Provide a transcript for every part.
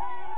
Yeah.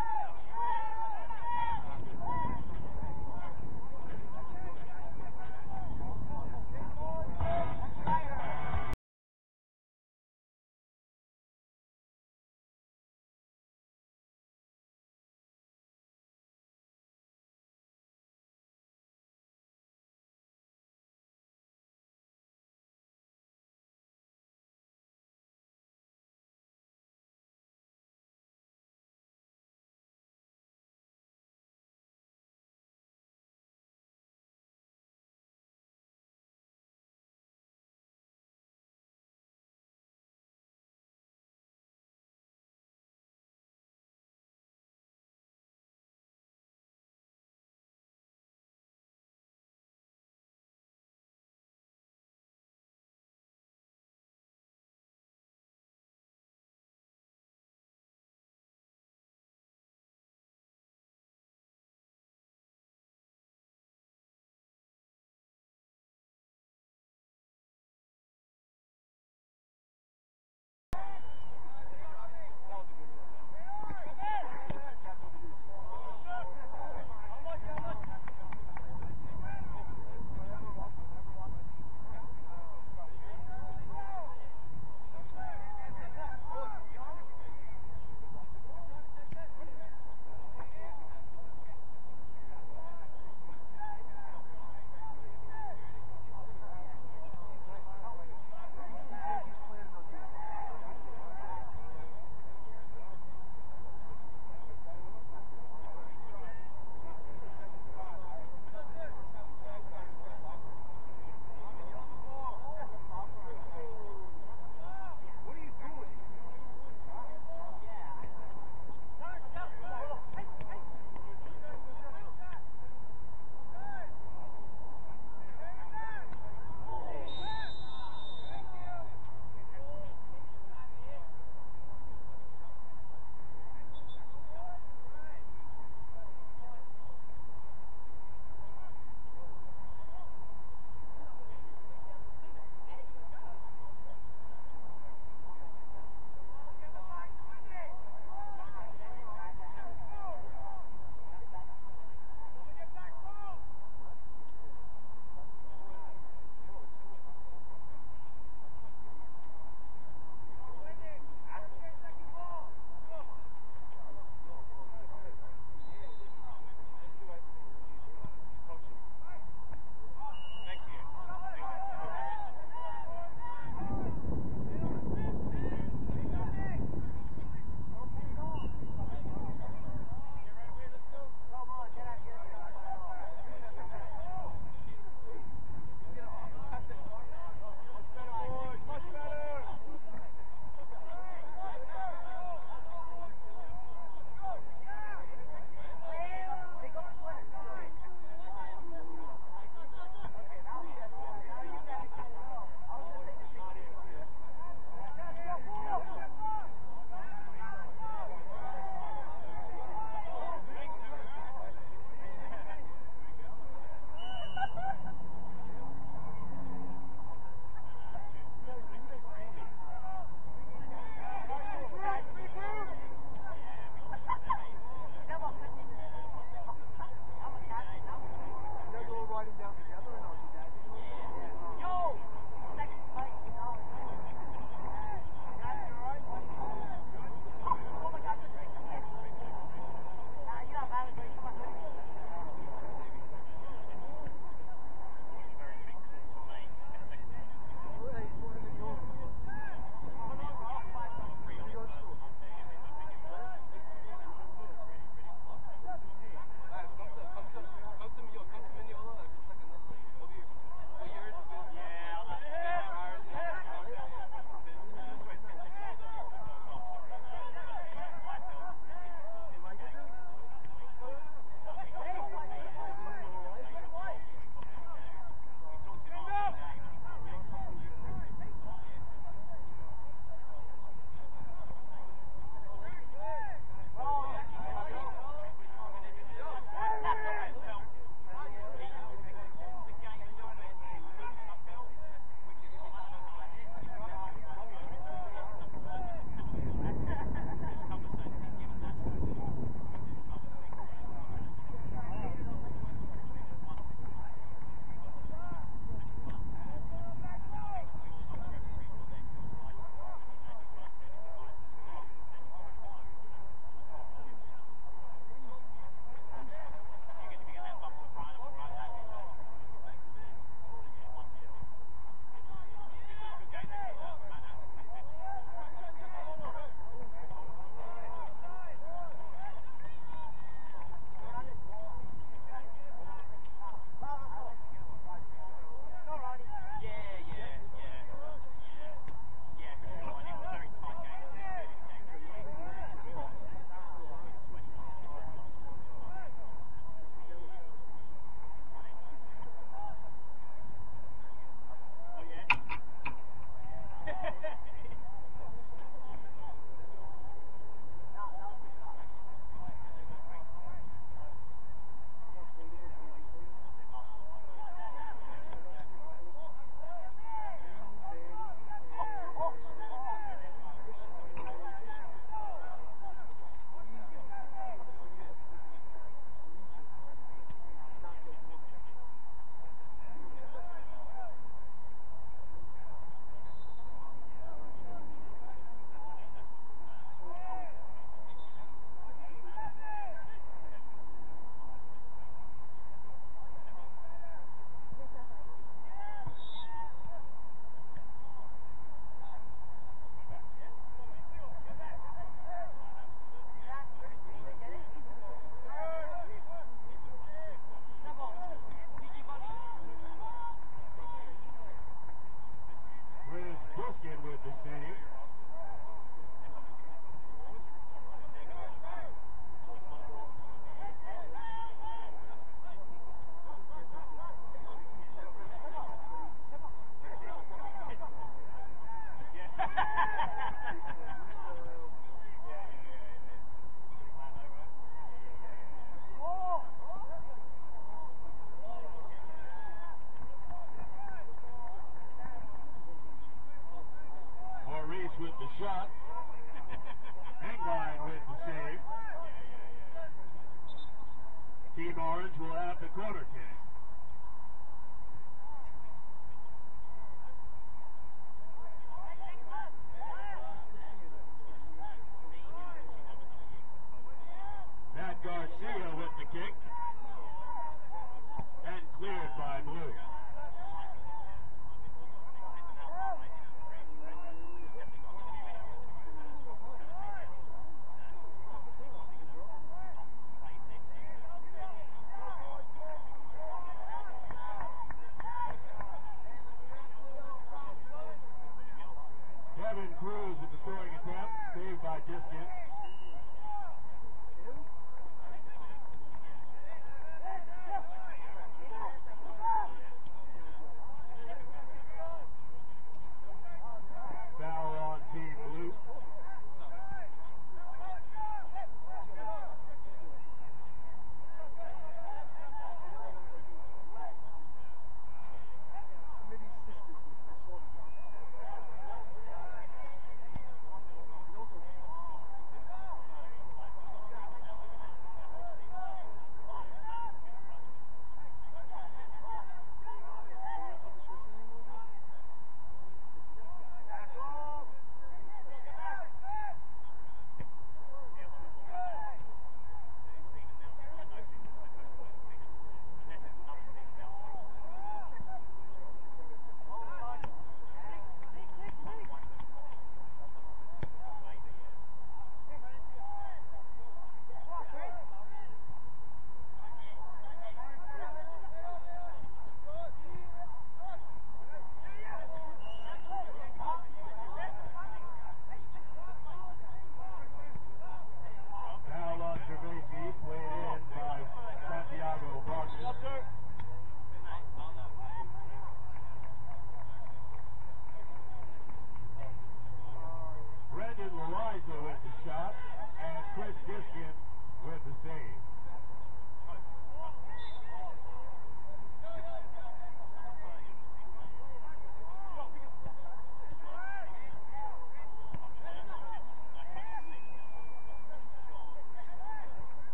shot. Hang line and save. Team Orange will have the quarter kick.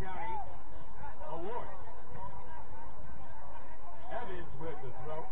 County Award. Evans with the throw.